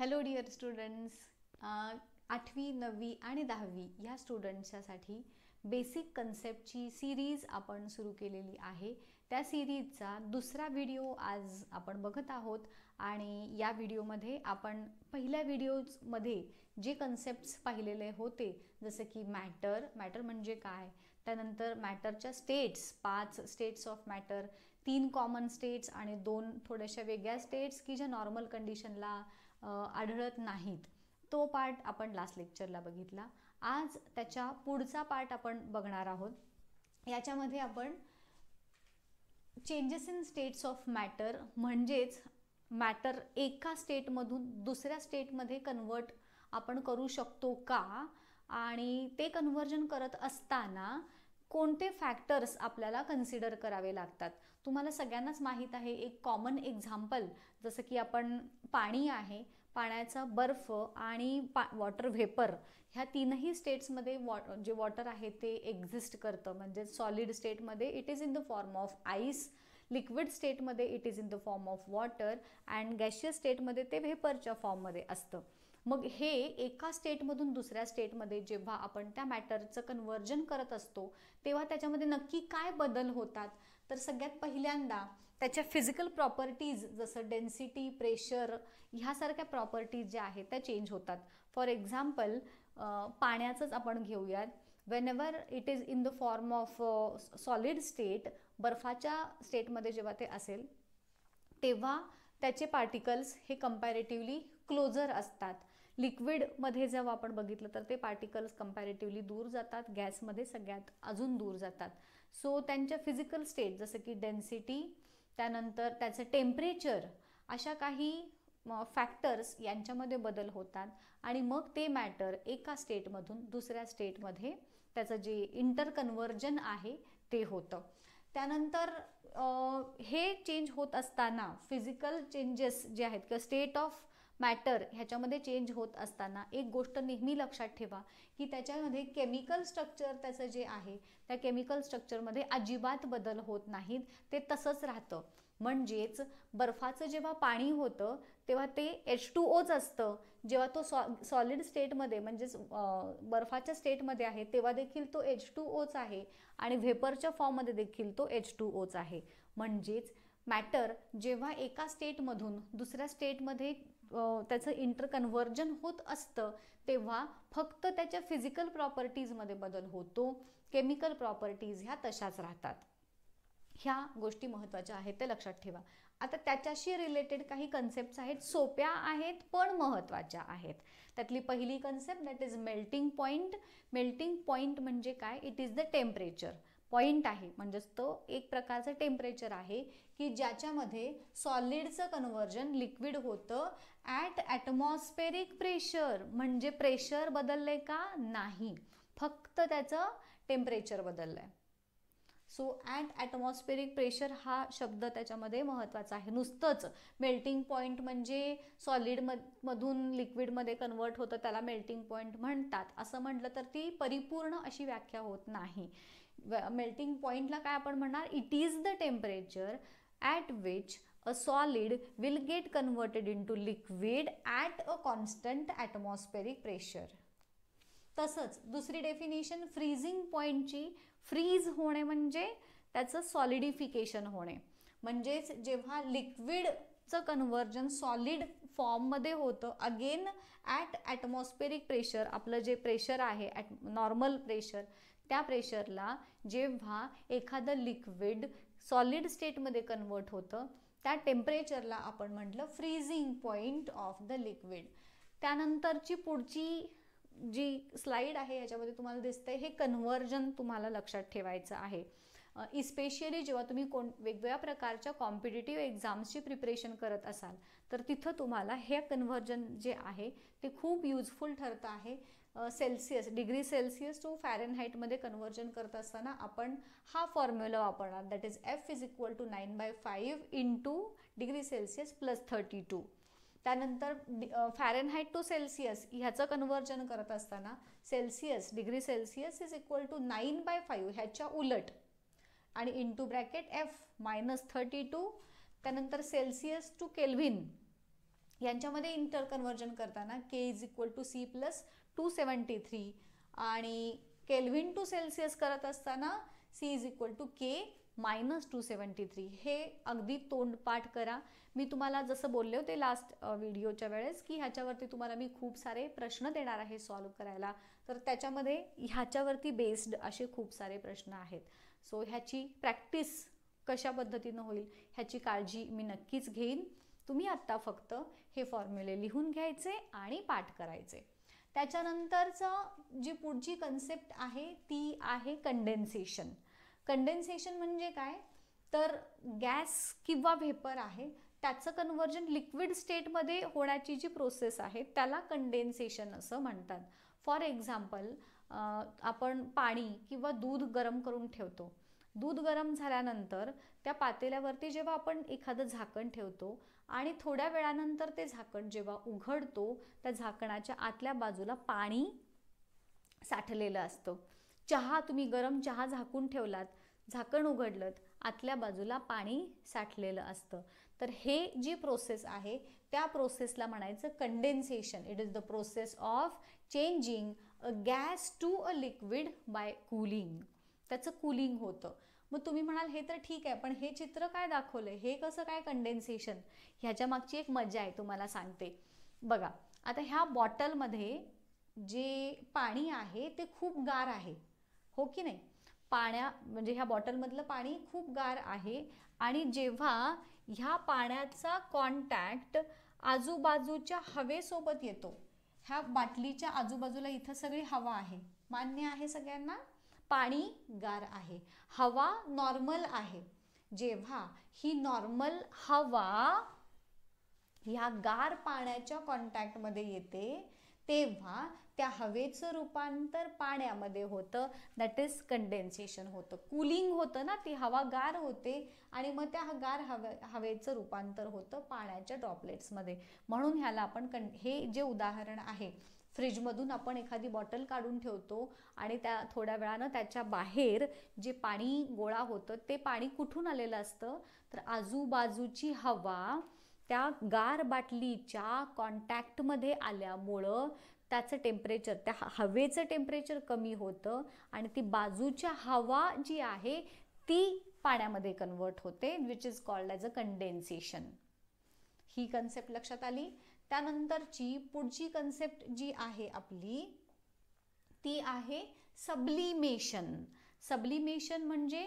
Hello dear students आठवी नववी आणि दहावी या स्टुडंट्सच्यासाठी बेसिक कन्सेप्टची सिरीज आपण सुरू केलेली आहे. त्या सिरीजचा दुसरा व्हिडिओ आज आपण बघत आहोत आणि या व्हिडिओमध्ये आपण पहिल्या व्हिडिओजमध्ये जे कन्सेप्ट्स पाहिलेले होते जसं की मॅटर मॅटर म्हणजे काय? त्यानंतर मॅटरच्या स्टेट्स पाच स्टेट्स ऑफ मॅटर तीन कॉमन स्टेट्स आणि दोन थोड्याशा वेगळ्या स्टेट्स की ज्या नॉर्मल कंडिशनला आढळत नाहीत. तो पार्ट आपण लास्ट लेक्चरला बघितला. आज त्याच्या पुढचा पार्ट आपण बघणार आहोत. याच्यामध्ये आपण changes in states of matter म्हणजेच मॅटर एका स्टेटमधून दुसऱ्या स्टेटमध्ये कन्वर्ट आपण करू शकतो का? आणि ते कन्व्हर्जन करत असताना कोणते फॅक्टर्स आपल्याला कन्सिडर करावे लागतात? तुम्हाला सगळ्यांनाच माहीत आहे एक कॉमन एक्झाम्पल जसं की आपण पाणी आहे. पाण्याचा बर्फ आणि पा वॉटर व्हेपर ह्या तीनही स्टेट्समध्ये वॉ जे वॉटर आहे ते एक्झिस्ट करतं. म्हणजे सॉलिड स्टेटमध्ये it is in the form of ice liquid स्टेटमध्ये it is in the form of water and gaseous स्टेटमध्ये ते व्हेपरच्या फॉर्ममध्ये असतं. मग हे एका स्टेटमधून दुसऱ्या स्टेटमध्ये जेव्हा आपण त्या मॅटरचं कन्व्हर्जन करत असतो तेव्हा त्याच्यामध्ये नक्की काय बदल होतात? तर सगळ्यात पहिल्यांदा त्याच्या फिजिकल प्रॉपर्टीज जसं डेन्सिटी प्रेशर ह्यासारख्या प्रॉपर्टीज ज्या आहेत त्या चेंज होतात. फॉर एक्झाम्पल पाण्याचंच आपण घेऊयात. Whenever it is in the form of solid state बर्फाच्या स्टेटमध्ये जेव्हा ते असेल तेव्हा त्याचे पार्टिकल्स हे कम्पॅरेटिव्हली क्लोजर असतात. लिक्विडमध्ये जेव्हा आपण बघितलं तर ते पार्टिकल्स कम्पॅरेटिव्हली दूर जातात. गॅसमध्ये सगळ्यात अजून दूर जातात. सो त्यांच्या फिजिकल स्टेट जसं की डेन्सिटी त्यानंतर त्याचं टेम्परेचर अशा काही फॅक्टर्स यांच्यामध्ये बदल होतात. आणि मग ते मॅटर एका स्टेटमधून दुसऱ्या स्टेटमध्ये त्याचं जे इंटरकन्व्हर्जन आहे ते होतं. त्यानंतर हे चेंज होत असताना फिजिकल चेंजेस जे आहेत किंवा स्टेट ऑफ मॅटर ह्याच्यामध्ये चेंज होत असताना एक गोष्ट नेहमी लक्षात ठेवा की त्याच्यामध्ये केमिकल स्ट्रक्चर त्याचं जे आहे त्या केमिकल स्ट्रक्चरमध्ये अजिबात बदल होत नाहीत ते तसंच राहतं. म्हणजेच बर्फाचं जेव्हा पाणी होतं तेव्हा ते एच टू ओच असतं. जेव्हा तो सॉ सॉलिड स्टेटमध्ये म्हणजेच बर्फाच्या स्टेटमध्ये आहे तेव्हा देखील तो एच टू ओच आहे आणि व्हेपरच्या फॉर्ममध्ये देखील तो एच टू ओच आहे. म्हणजेच मॅटर जेव्हा एका स्टेटमधून दुसऱ्या स्टेटमध्ये त्याचं इंटरकन्व्हर्जन होत असतं तेव्हा फक्त त्याच्या फिजिकल प्रॉपर्टीजमध्ये बदल होतो. केमिकल प्रॉपर्टीज ह्या तशाच राहतात. ह्या गोष्टी महत्त्वाच्या आहेत ते लक्षात ठेवा. आता त्याच्याशी रिलेटेड काही कन्सेप्ट आहेत सोप्या आहेत पण महत्त्वाच्या आहेत. त्यातली पहिली concept that is melting point melting point म्हणजे काय? It is the temperature point आहे. म्हणजेच तो एक प्रकारचं टेम्परेचर आहे की ज्याच्यामध्ये सॉलिडचं कन्व्हर्जन लिक्विड होतं. ॲट ॲटमॉस्फेरिक प्रेशर म्हणजे प्रेशर बदललंय का? नाही. फक्त त्याचं टेम्परेचर बदललं आहे सो ॲट ॲटमॉस्फेरिक प्रेशर हा शब्द त्याच्यामध्ये महत्त्वाचा आहे. नुसतंच मेल्टिंग पॉईंट म्हणजे सॉलिड मधून लिक्विडमध्ये कन्वर्ट होतं त्याला मेल्टिंग पॉईंट म्हणतात. असं म्हटलं तर ती परिपूर्ण अशी व्याख्या होत नाही. मेल्टिंग पॉईंटला काय आपण म्हणणार? It is the temperature at which a solid will get converted into liquid at a constant atmospheric pressure तसंच दुसरी डेफिनेशन फ्रीझिंग पॉईंटची फ्रीज होणे म्हणजे त्याचं सॉलिडिफिकेशन होणे. म्हणजेच जेव्हा लिक्विडचं कन्व्हर्जन सॉलिड फॉर्ममध्ये होतं अगेन ॲट ॲटमॉस्फेरिक प्रेशर आपलं जे प्रेशर आहे ॲट नॉर्मल प्रेशर त्या प्रेशरला जेव्हा एखादं लिक्विड सॉलिड स्टेटमध्ये कन्वर्ट होतं त्या टेम्परेचरला आपण म्हटलं freezing point of the liquid. त्यानंतरची पुढची जी स्लाईड आहे याच्यामध्ये तुम्हाला दिसतंय हे कन्व्हर्जन तुम्हाला लक्षात ठेवायचं आहे. इस्पेशली जेव्हा तुम्ही कोण वेगवेगळ्या प्रकारच्या कॉम्पिटेटिव्ह एक्झाम्सची प्रिपरेशन करत असाल तर तिथं तुम्हाला हे कन्व्हर्जन जे आहे ते खूप युजफुल ठरतं आहे. सेल्सिअस डिग्री सेल्सिअस टू फॅरनहाईटमध्ये कन्व्हर्जन करत असताना आपण हा फॉर्म्युला वापरणार. That is F is equal to nine by five into degree Celsius plus thirty two त्यानंतर फॅरनहाईट टू सेल्सिअस ह्याचं कन्व्हर्जन करत असताना Celsius degree Celsius is equal to nine by five ह्याच्या उलट. आणि into bracket F minus thirty two त्यानंतर Celsius to Kelvin यांच्यामध्ये interconversion करताना K is equal to C plus two seventy three आणि केल्व्हिन टू सेल्सिअस करत असताना C is equal to K minus two seventy three. हे अगदी तोंडपाठ करा. मी तुम्हाला जसं बोलले होते लास्ट व्हिडिओच्या वेळेस की ह्याच्यावरती तुम्हाला मी खूप सारे प्रश्न देणार आहे सॉल्व करायला. तर त्याच्यामध्ये ह्याच्यावरती बेस्ड असे खूप सारे प्रश्न आहेत. सो ह्याची प्रॅक्टिस कशा पद्धतीनं होईल ह्याची काळजी मी नक्कीच घेईन. तुम्ही आत्ता फक्त हे फॉर्म्युले लिहून घ्यायचे आणि पाठ करायचे. त्याच्यानंतरचं जी पुढची कन्सेप्ट आहे ती आहे कंडेन्सेशन कंडेन्सेशन म्हणजे काय? तर गॅस किंवा व्हेपर आहे त्याचं कन्वर्जन लिक्विड स्टेटमध्ये होण्याची जी प्रोसेस आहे त्याला कंडेन्सेशन असं म्हणतात. फॉर एक्झाम्पल आपण पाणी किंवा दूध गरम करून ठेवतो. दूध गरम झाल्यानंतर त्या पातेल्यावरती जेव्हा आपण एखादं झाकण ठेवतो आणि थोड्या वेळानंतर ते झाकण जेव्हा उघडतो त्या झाकणाच्या आतल्या बाजूला पाणी साठलेलं असतं. चहा तुम्ही गरम चहा झाकून ठेवलात झाकण उघडलं आतल्या बाजूला पाणी साठलेलं असतं. तर हे जी प्रोसेस आहे त्या प्रोसेसला म्हणायचं condensation it is the process of changing a gas to a liquid by cooling त्याचं कूलिंग होतं. मग तुम्ही म्हणाल हे तर ठीक आहे पण हे चित्र काय दाखवलंय? हे कसं काय कंडेन्सेशन ह्याच्या मागची एक मजा आहे तुम्हाला सांगते. बघा आता ह्या बॉटलमध्ये जे पाणी आहे ते खूप गार आहे. हो की नाही? पाण्या म्हणजे ह्या बॉटलमधलं पाणी खूप गार आहे आणि जेव्हा ह्या पाण्याचा कॉन्टॅक्ट आजूबाजूच्या हवेसोबत येतो ह्या बाटलीच्या आजूबाजूला इथं सगळी हवा आहे. मान्य आहे सगळ्यांना? पाणी गार आहे. हवा नॉर्मल आहे. जेव्हा ही नॉर्मल हवा ह्या गार पाण्याच्या कॉन्टॅक्टमध्ये येते तेव्हा त्या हवेचं रूपांतर पाण्यामध्ये होतं. दॅट इज कंडेन्सेशन होतं. कुलिंग होतं ना ती हवा गार होते आणि मग त्या गार हवे हवेचं रूपांतर होतं पाण्याच्या ड्रॉपलेट्समध्ये म्हणून ह्याला आपण कं हे जे उदाहरण आहे फ्रीजमधून आपण एखादी बॉटल काढून ठेवतो आणि त्या थोड्या वेळानं त्याच्या बाहेर जे पाणी गोळा होतं ते पाणी कुठून आलेलं असतं? तर आजूबाजूची हवा त्या गार बाटलीच्या कॉन्टॅक्टमध्ये आल्यामुळं त्याचं टेम्परेचर त्या हवेचं टेम्परेचर कमी होतं आणि ती बाजूच्या हवा जी आहे ती पाण्यामध्ये कन्वर्ट होते which is called as a condensation he concept लक्षात आली? त्यानंतरची पुढची कन्सेप्ट जी आहे आपली ती आहे सबलिमेशन सबलिमेशन म्हणजे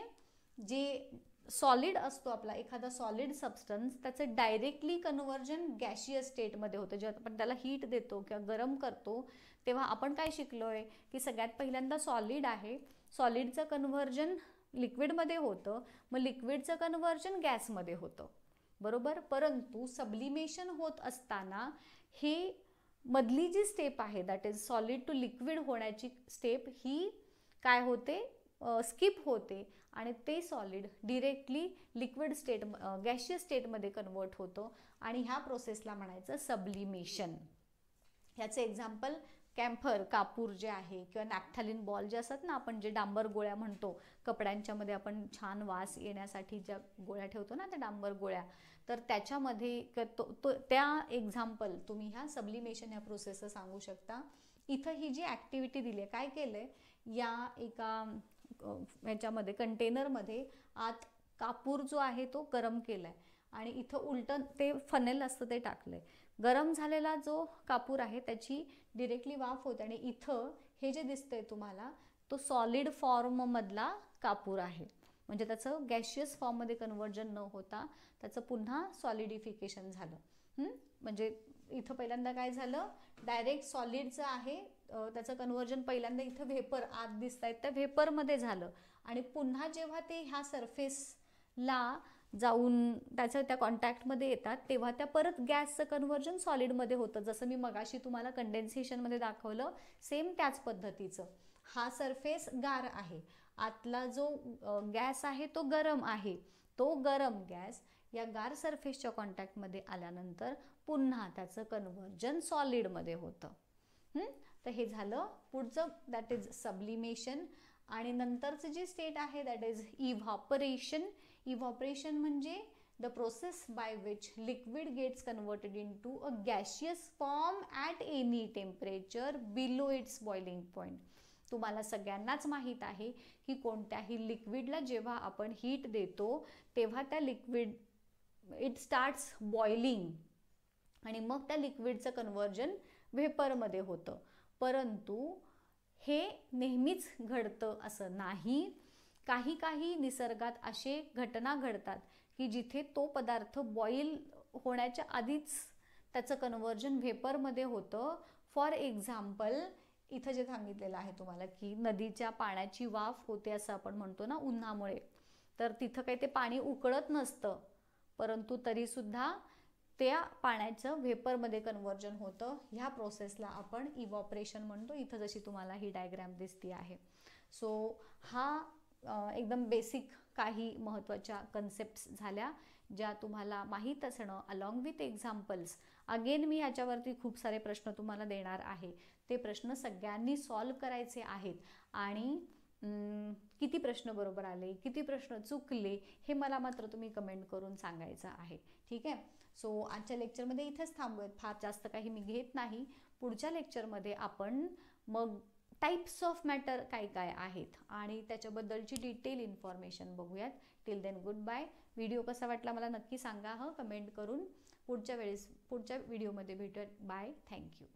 जे सॉलिड असतो आपला एखादा सॉलिड सबस्टन्स त्याचं डायरेक्टली कन्वर्जन गॅशियस स्टेटमध्ये होतं. जेव्हा आपण त्याला हीट देतो किंवा गरम करतो तेव्हा आपण काय शिकलो आहे की सगळ्यात पहिल्यांदा सॉलिड आहे. सॉलिडचं कन्व्हर्जन लिक्विडमध्ये होतं. मग लिक्विडचं कन्व्हर्जन गॅसमध्ये होतं. बरोबर? परंतु सबलिमेशन होत असताना हे मधली जी स्टेप आहे that is solid to liquid होण्याची स्टेप ही काय होते? स्किप होते आणि ते solid directly liquid state gaseous स्टेटमध्ये कन्वर्ट होतं आणि ह्या प्रोसेसला म्हणायचं सबलिमेशन ह्याचं एक्झाम्पल कॅम्फर कापूर जे आहे किंवा नॅप्थॅलिन बॉल जे असतात ना आपण जे डांबर गोळ्या म्हणतो कपड्यांच्यामध्ये आपण छान वास येण्यासाठी ज्या गोळ्या ठेवतो ना त्या डांबर गोळ्या तर त्याच्यामध्ये तो, तो त्या एक्झाम्पल तुम्ही ह्या सबलिमेशन ह्या प्रोसेसचं सांगू शकता. इथं ही जी ॲक्टिव्हिटी दिली आहे काय केलं आहे या एका ह्याच्यामध्ये कंटेनरमध्ये आत कापूर जो आहे तो गरम केला आहे आणि इथं उलटं ते फनेल असतं ते टाकलं आहे गरम झालेला जो कापूर आहे त्याची डिरेक्टली वाफ होते. आणि इथं हे जे दिसतंय तुम्हाला तो सॉलिड फॉर्ममधला कापूर आहे. म्हणजे त्याचं गॅशियस फॉर्ममध्ये कन्वर्जन न होता त्याचं पुन्हा सॉलिडिफिकेशन झालं. म्हणजे इथं पहिल्यांदा काय झालं? डायरेक्ट सॉलिडचं आहे त्याचं कन्वर्जन पहिल्यांदा इथं व्हेपर आत दिसत आहेत त्या व्हेपरमध्ये झालं. आणि पुन्हा जेव्हा ते ह्या सरफेसला जाऊन त्याच्या त्या कॉन्टॅक्टमध्ये येतात तेव्हा त्या परत गॅसचं कन्व्हर्जन सॉलिडमध्ये होतं. जसं मी मगाशी तुम्हाला कंडेन्सेशनमध्ये दाखवलं सेम त्याच पद्धतीचं. हा सरफेस गार आहे. आतला जो गॅस आहे तो गरम आहे. तो गरम गॅस या गार सरफेसच्या कॉन्टॅक्टमध्ये आल्यानंतर पुन्हा त्याचं कन्व्हर्जन सॉलिडमध्ये होतं. तर हे झालं पुढचं दॅट इज सबलिमेशन आणि नंतरचं जे स्टेट आहे दॅट इज इव्हॉपरेशन इव्हॉपरेशन म्हणजे the process by which liquid gets converted into a gaseous form at any temperature below its boiling point तुम्हाला सगळ्यांनाच माहीत आहे की कोणत्याही लिक्विडला जेव्हा आपण हीट देतो तेव्हा त्या लिक्विड इट स्टार्ट्स बॉइलिंग आणि मग त्या लिक्विडचं कन्वर्जन व्हेपरमध्ये होतं. परंतु हे नेहमीच घडतं असं नाही. काही काही निसर्गात असे घटना घडतात की जिथे तो पदार्थ बॉईल होण्याच्या आधीच त्याचं कन्वर्जन व्हेपरमध्ये होतं. फॉर एक्झाम्पल इथं जे सांगितलेलं आहे तुम्हाला की नदीच्या पाण्याची वाफ होते असं आपण म्हणतो ना उन्हामुळे. तर तिथं काही ते पाणी उकळत नसतं परंतु तरीसुद्धा त्या पाण्याचं व्हेपरमध्ये कन्वर्जन होतं. ह्या प्रोसेसला आपण इवॉपरेशन म्हणतो. इथं जशी तुम्हाला ही डायग्रॅम दिसती आहे. सो हा एकदम बेसिक काही महत्त्वाच्या कन्सेप्ट्स झाल्या ज्या तुम्हाला माहीत असणं अलॉंग विथ एक्झाम्पल्स अगेन मी ह्याच्यावरती खूप सारे प्रश्न तुम्हाला देणार आहे. ते प्रश्न सगळ्यांनी सॉल्व करायचे आहेत. आणि किती प्रश्न बरोबर आले किती प्रश्न चुकले हे मला मात्र तुम्ही कमेंट करून सांगायचं आहे. ठीक आहे? सो आजच्या लेक्चरमध्ये इथेच थांबूयात. फार जास्त काही मी घेत नाही. पुढच्या लेक्चरमध्ये आपण मग टाईप्स ऑफ मॅटर काय काय आहेत आणि त्याच्याबद्दलची डिटेल इन्फॉर्मेशन बघूयात. Till then goodbye video कसा वाटला मला नक्की सांगा हं. कमेंट करून पुढच्या वेळेस पुढच्या व्हिडिओमध्ये भेटूयात. Bye thank you